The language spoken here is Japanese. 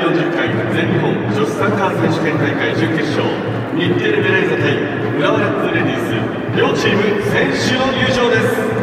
40回全日本女子サッカー選手権大会準決勝日テレベレーザ対浦和レッズレディース。両チーム選手の入場です。